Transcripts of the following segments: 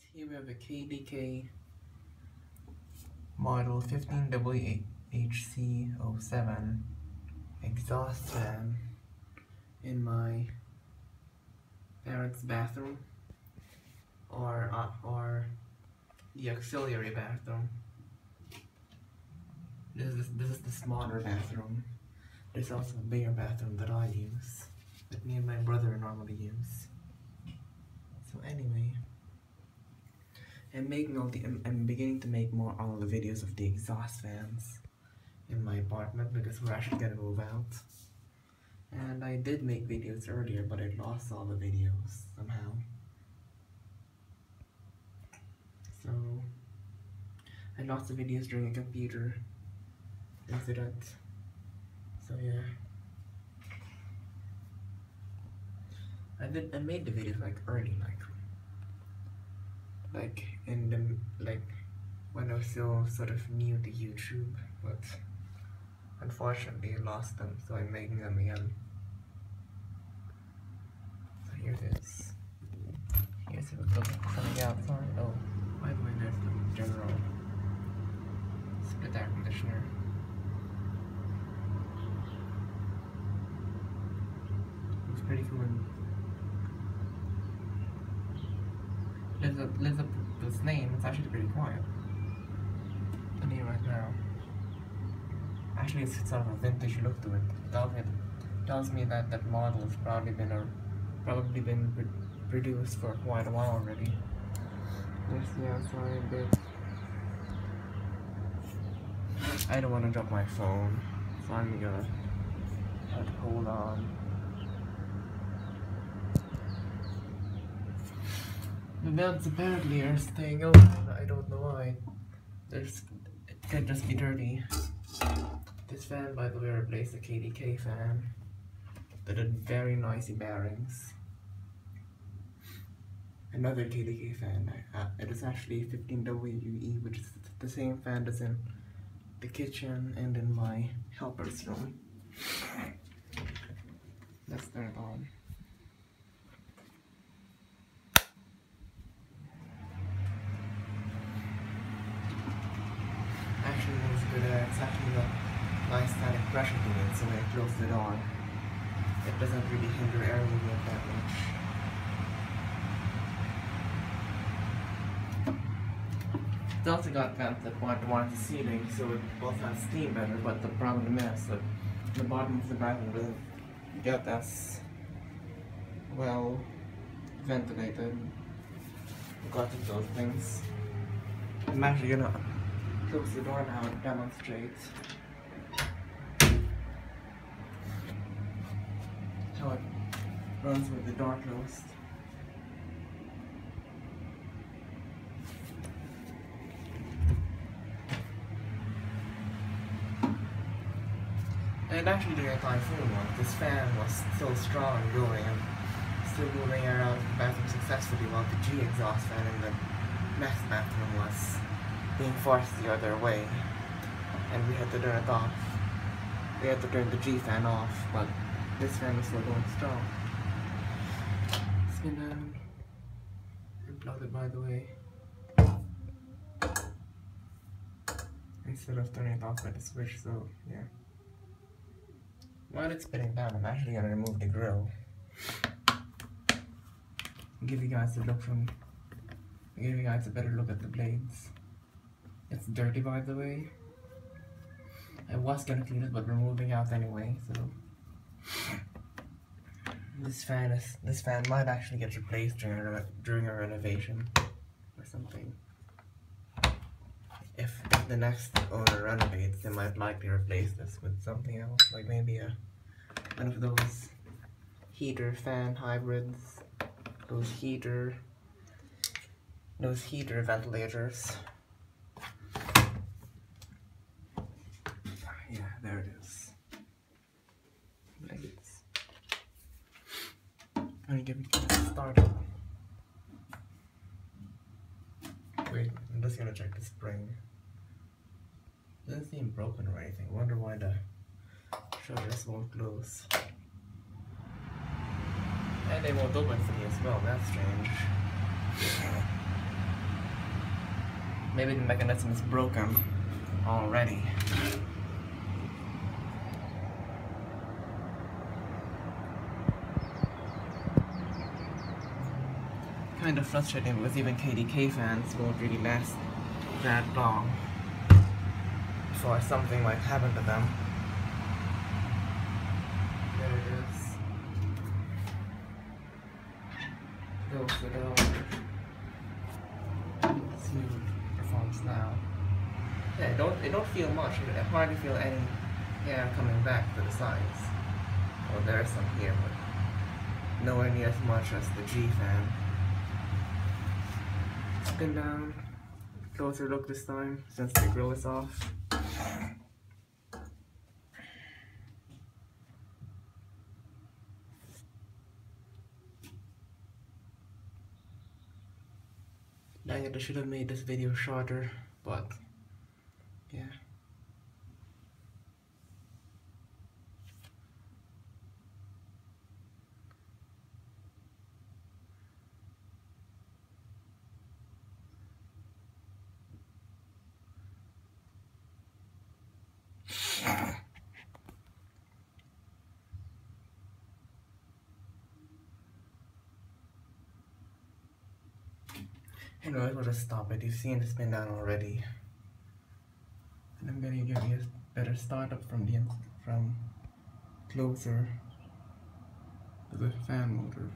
Here we have a KDK model 15WHC07 exhaust fan in my parents' bathroom or uh, or the auxiliary bathroom. This is this is the smaller bathroom. There's also a bigger bathroom that I use, that me and my brother normally use. So anyway. I'm making all the I'm, I'm beginning to make more all the videos of the exhaust fans in my apartment because we're actually gonna move out. And I did make videos earlier, but I lost all the videos somehow. So I lost the videos during a computer incident. So yeah. I did I made the videos like early like like in the like when I was still sort of new to YouTube, but unfortunately I lost them, so I'm making them again. So here it is. Here's a look coming out. Sorry. Oh, by the way, there's the general split air conditioner. Looks pretty cool. Lives up, lives up to its name. It's actually pretty quiet. In here right now. Actually, it's sort of a vintage look to it. it tells me, tells me that that model has probably been a, probably been pro produced for quite a while already. There's the outside bit. I don't want to drop my phone, so I'm gonna have to hold on. The vents apparently are staying open. I don't know why. There's, it could just be dirty. This fan, by the way, replaced the KDK fan. That had very noisy bearings. Another KDK fan. Uh, it is actually 15WUE, which is the same fan as in the kitchen and in my helper's room. Let's turn it on. It actually a nice static pressure to it, so when I close the door, it doesn't really hinder air movement that much. It's also got want to want the ceiling, so it both has steam better, but the problem is that the bottom of the bathroom doesn't get as well ventilated. Got to those things. I'm actually gonna close the door now and demonstrate how it runs with the door closed. And actually during typhoon one, this fan was still strong and going and still moving around the bathroom successfully while the G exhaust fan in the next bathroom was being forced the other way. And we had to turn it off. We had to turn the G fan off, but this fan is still going strong. Spin down. Unplugged um, it by the way. Instead of turning it off by the switch, so yeah. While it's spinning down, I'm actually gonna remove the grill. Give you guys a look from give you guys a better look at the blades. It's dirty by the way. I was gonna clean it but we're moving out anyway, so this fan is this fan might actually get replaced during a, during a renovation or something. If, the next owner renovates, they might likely replace this with something else, like maybe a one of those heater fan hybrids, those heater, those heater ventilators. Yeah, there it is. Blades. Me get it started. Wait, I'm just gonna check the spring. Doesn't seem broken or anything. Wonder why the shutters won't close. And they won't open for me as well. That's strange. Maybe the mechanism is broken already. Kind of frustrating because even KDK fans won't really last that long before something might happen to them. There it is. It over. Let's see it performs now. Yeah, it don't it don't feel much. I hardly feel any air coming back to the sides. Well, there's some here, but nowhere near as much as the G fan. Spin down. Closer look this time, since the grill is off. Dang it, I should have made this video shorter, but yeah. Anyway, we'll just stop it. You've seen the spin down already. And I'm gonna give you a better startup from the from closer to the fan motor.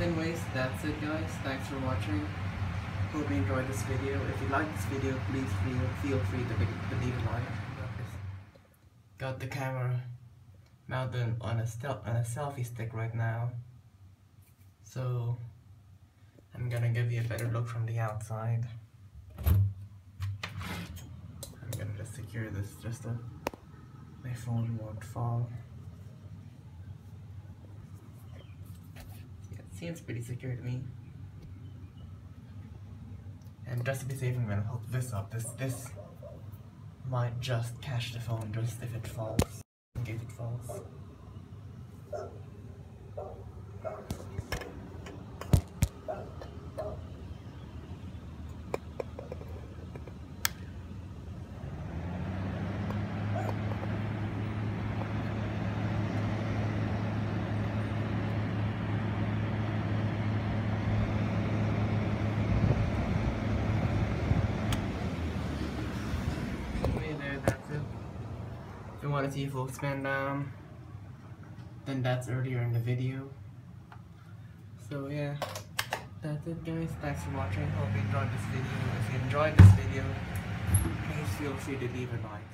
Anyways, that's it guys. Thanks for watching. Hope you enjoyed this video. If you like this video, please feel, feel free to, to leave a like. Got the camera mounted on a, on a selfie stick right now. So I'm gonna give you a better look from the outside. I'm gonna just secure this just so my phone won't fall. Yeah, it seems pretty secure to me. And just to be safe, I'm gonna hook this up. This this might just catch the phone just if it falls, in case it falls. You want to see full span down, um, then that's earlier in the video. So yeah, that's it guys. Thanks for watching. Hope you enjoyed this video. If you enjoyed this video, please feel free to leave a like.